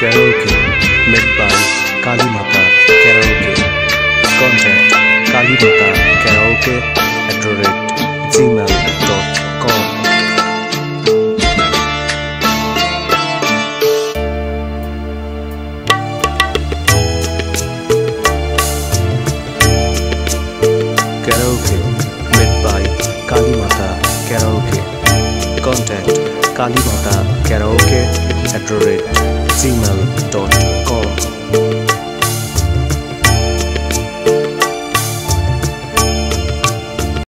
karaoke led by Kali Mata karaoke contact Kali Mata karaoke at the rate gmail dot com karaoke led by Kali Mata karaoke contact Kali Mata karaoke at the rate gmail.com